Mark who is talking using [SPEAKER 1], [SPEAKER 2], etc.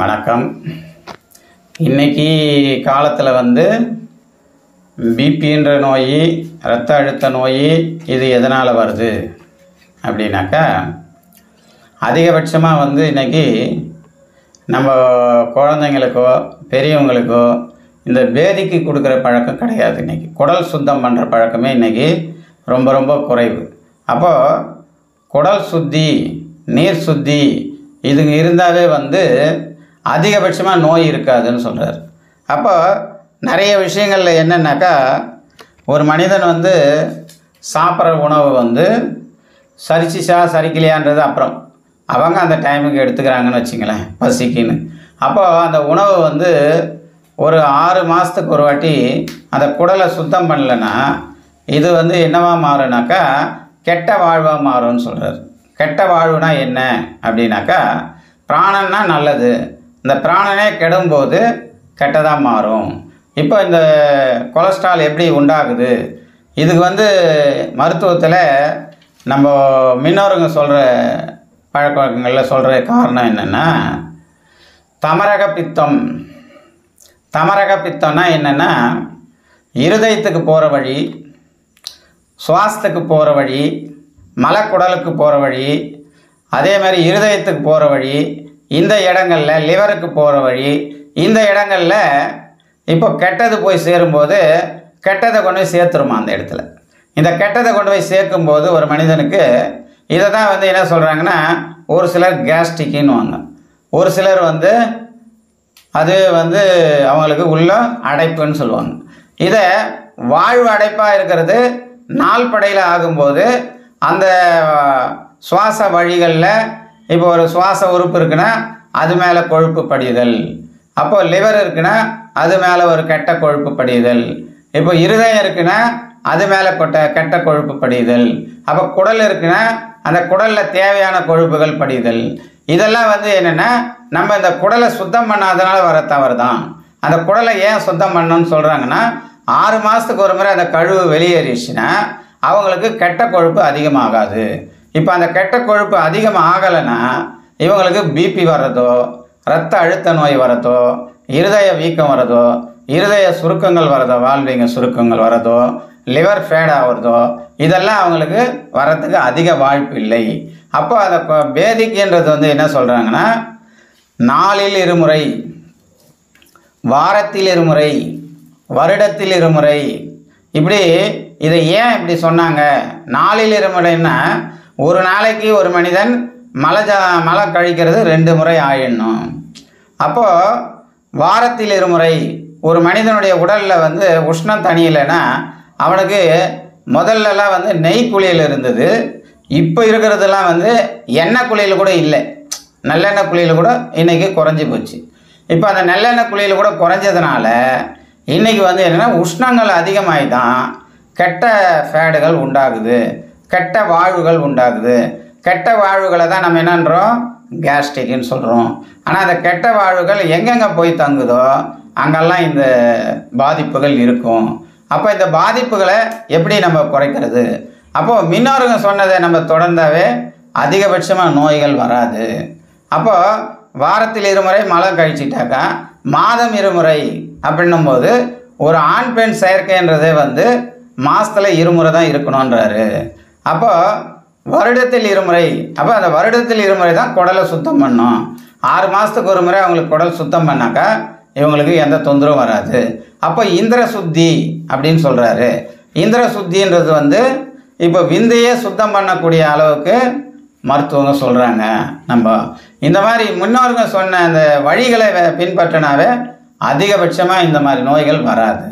[SPEAKER 1] வணக்கம். இன்றைக்கி காலத்தில் வந்து பிபின்ற நோய் இரத்த அழுத்த நோய் இது எதனால் வருது? அப்படின்னாக்கா அதிகபட்சமாக வந்து இன்னைக்கு நம்ம குழந்தைங்களுக்கோ பெரியவங்களுக்கோ இந்த பேதிக்கு கொடுக்குற பழக்கம் கிடையாது இன்னைக்கு. குடல் சுத்தம் பண்ணுற பழக்கமே இன்றைக்கி ரொம்ப ரொம்ப குறைவு. அப்போது குடல் சுத்தி நீர் சுத்தி இது இருந்தாவே வந்து அதிகபட்சமாக நோய் இருக்காதுன்னு சொல்கிறார் அப்போ நிறைய விஷயங்களில் என்னென்னாக்கா ஒரு மனிதன் வந்து சாப்பிட்ற உணவு வந்து சரிச்சிச்சா சரிக்கலையான்றது அப்புறம். அவங்க அந்த டைமுக்கு எடுத்துக்கிறாங்கன்னு வச்சுங்களேன் பசிக்குன்னு. அப்போ அந்த உணவு வந்து ஒரு ஆறு மாதத்துக்கு ஒரு வாட்டி அந்த குடலை சுத்தம் பண்ணலைன்னா இது வந்து என்னவா மாறுனாக்கா கெட்ட வாழ்வாக மாறும்னு சொல்கிறார் கெட்ட வாழ்வுனா என்ன? அப்படின்னாக்கா பிராணன்னா நல்லது. இந்த பிராணனே கெடும்போது கெட்டதாக மாறும். இப்போ இந்த கொலஸ்ட்ரால் எப்படி உண்டாகுது? இதுக்கு வந்து மருத்துவத்தில் நம்ம முன்னோருங்க சொல்கிற பழக்க வழக்கங்களில் சொல்கிற காரணம் என்னென்னா தமரக பித்தம். தமரக பித்தம்னா என்னென்னா இருதயத்துக்கு போகிற வழி சுவாசத்துக்கு போகிற வழி மலக்குடலுக்கு போகிற வழி அதே மாதிரி இருதயத்துக்கு போகிற வழி இந்த இடங்களில் லிவருக்கு போகிற வழி இந்த இடங்களில் இப்போ கெட்டது போய் சேரும்போது கெட்டதை கொண்டு போய் சேர்த்துருமா அந்த இடத்துல? இந்த கெட்டதை கொண்டு போய் சேர்க்கும்போது ஒரு மனிதனுக்கு இதை தான் வந்து என்ன சொல்கிறாங்கன்னா ஒரு சிலர் கேஸ்ட்ரிக்குன்னுவாங்க ஒரு சிலர் வந்து அது வந்து அவங்களுக்கு உள்ள அடைப்புன்னு சொல்லுவாங்க. இதை வாழ்வு அடைப்பாக இருக்கிறது நாள் படையில் ஆகும்போது அந்த சுவாச வழிகளில் இப்போ ஒரு சுவாச உறுப்பு இருக்குன்னா அது மேலே கொழுப்பு படிதல். அப்போ லிவர் இருக்குன்னா அது மேலே ஒரு கெட்ட கொழுப்பு படிதல். இப்போ இருதயம் இருக்குன்னா அது மேலே கொட்ட கெட்ட கொழுப்பு படிதல். அப்போ குடல் இருக்குன்னா அந்த குடலில் தேவையான கொழுப்புகள் படிதல். இதெல்லாம் வந்து என்னென்னா நம்ம இந்த குடலை சுத்தம் பண்ணாதனால வர தவறு தான். அந்த குடலை ஏன் சுத்தம் பண்ணணும்னு சொல்கிறாங்கன்னா ஆறு மாதத்துக்கு ஒரு முறை அந்த கழுவு வெளியேறிச்சுன்னா அவங்களுக்கு கெட்ட கொழுப்பு அதிகமாகாது. இப்போ அந்த கெட்ட கொழுப்பு அதிகம் ஆகலைன்னா இவங்களுக்கு பிபி வர்றதோ ரத்த அழுத்த நோய் வரதோ இருதய வீக்கம் வரதோ இருதய சுருக்கங்கள் வரதோ வாழ்வீங்க சுருக்கங்கள் வரதோ லிவர் ஃபேட் ஆகிறதோ இதெல்லாம் அவங்களுக்கு வர்றதுக்கு அதிக வாய்ப்பு இல்லை. அப்போ அதை பேதிக்குன்றது வந்து என்ன சொல்கிறாங்கன்னா நாளில் இருமுறை வாரத்தில் இருமுறை வருடத்தில் இருமுறை. இப்படி இதை ஏன் இப்படி சொன்னாங்க? நாளில் இருமுறைன்னா ஒரு நாளைக்கு ஒரு மனிதன் மலை ஜா மலை கழிக்கிறது ரெண்டு முறை ஆயிடணும் அப்போது வாரத்தில் இருமுறை ஒரு மனிதனுடைய உடலில் வந்து உஷ்ணம் தனியலைன்னா அவனுக்கு முதல்லலாம் வந்து நெய் குளியல் இருந்தது. இப்போ இருக்கிறதெல்லாம் வந்து எண்ணெய் குளியல் கூட இல்லை. நல்லெண்ணெய் குளியல் கூட இன்றைக்கி குறைஞ்சி போச்சு. இப்போ அந்த நல்லெண்ணெய் குளியல் கூட குறைஞ்சதுனால இன்றைக்கி வந்து என்னென்னா உஷ்ணங்கள் அதிகமாகி தான் கெட்ட ஃபேடுகள் உண்டாகுது. கெட்ட வாழ்வுகள் உண்டாகுது. கெட்ட வாழ்வுகளை தான் நம்ம என்னன்றோம்? கேஸ்ட்ரிக்னு சொல்கிறோம் ஆனால் அந்த கெட்ட வாழ்வுகள் எங்கெங்கே போய் தங்குதோ அங்கெல்லாம் இந்த பாதிப்புகள் இருக்கும். அப்போ இந்த பாதிப்புகளை எப்படி நம்ம குறைக்கிறது? அப்போது மின்னோருங்க சொன்னதை நம்ம தொடர்ந்தாவே அதிகபட்சமாக நோய்கள் வராது. அப்போது வாரத்தில் இருமுறை மழை கழிச்சிட்டாக்கா மாதம் இருமுறை அப்படின்னும் போது ஒரு ஆண் பெண் செயற்கைன்றதே வந்து மாதத்தில் இருமுறை தான் இருக்கணுன்றாரு அப்போது வருடத்தில் இருமுறை அப்போ அந்த வருடத்தில் இருமுறை தான் குடலை சுத்தம் பண்ணும். ஆறு மாதத்துக்கு ஒரு முறை அவங்களுக்கு குடல் சுத்தம் பண்ணாக்கா இவங்களுக்கு எந்த தொந்தரவும் வராது. அப்போ இந்திர சுத்தி அப்படின்னு சொல்கிறாரு இந்திர சுத்தின்றது வந்து இப்போ விந்தையே சுத்தம் பண்ணக்கூடிய அளவுக்கு மருத்துவங்க சொல்கிறாங்க நம்ம. இந்த மாதிரி முன்னோர்கள் சொன்ன அந்த வழிகளை வே- பின்பற்றினாவே அதிகபட்சமாக இந்த மாதிரி நோய்கள் வராது.